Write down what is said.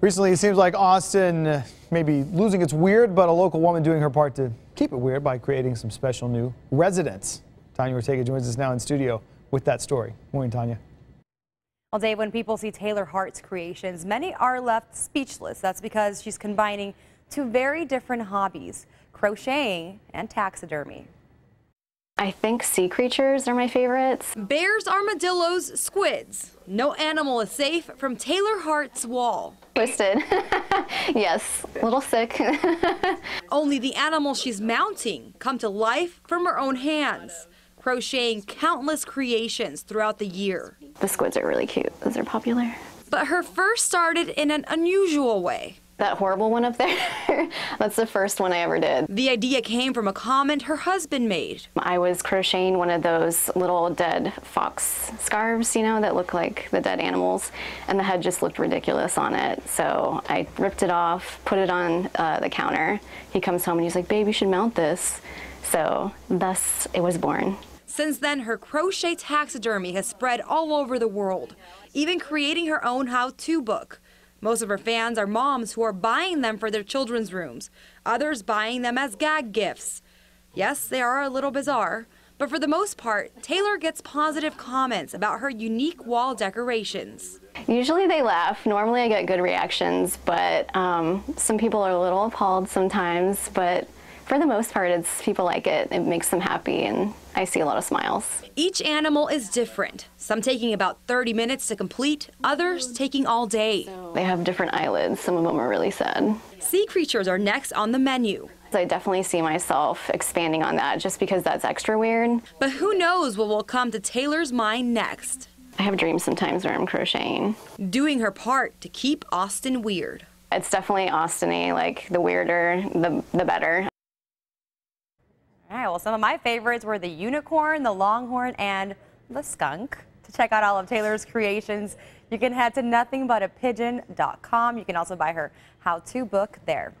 Recently, it seems like Austin may be losing its weird, but a local woman doing her part to keep it weird by creating some special new residents. Tania Ortega joins us now in studio with that story. Morning, Tania. Well, Dave, when people see Taylor Hart's creations, many are left speechless. That's because she's combining two very different hobbies, crocheting and taxidermy. I think sea creatures are my favorites. Bears, armadillos, squids. No animal is safe from Taylor Hart's wall. Twisted. yes, a little sick. Only the animals she's mounting come to life from her own hands, crocheting countless creations throughout the year. The squids are really cute. Those are popular. But her first started in an unusual way. That horrible one up there, that's the first one I ever did. The idea came from a comment her husband made. I was crocheting one of those little dead fox scarves, you know, that look like the dead animals, and the head just looked ridiculous on it. So I ripped it off, put it on uh, the counter. He comes home and he's like, babe, you should mount this. So thus it was born. Since then, her crochet taxidermy has spread all over the world, even creating her own how-to book. Most of her fans are moms who are buying them for their children's rooms, others buying them as gag gifts. Yes, they are a little bizarre, but for the most part, Taylor gets positive comments about her unique wall decorations. Usually they laugh. Normally I get good reactions, but um, some people are a little appalled sometimes, but for the most part, it's people like it. It makes them happy, and I see a lot of smiles. Each animal is different. Some taking about 30 minutes to complete, others taking all day. They have different eyelids. Some of them are really sad. Sea creatures are next on the menu. I definitely see myself expanding on that just because that's extra weird. But who knows what will come to Taylor's mind next? I have dreams sometimes where I'm crocheting. Doing her part to keep Austin weird. It's definitely Austin-y, like the weirder, the, the better. Some of my favorites were the unicorn, the longhorn, and the skunk. To check out all of Taylor's creations, you can head to nothingbutapigeon.com. You can also buy her how-to book there.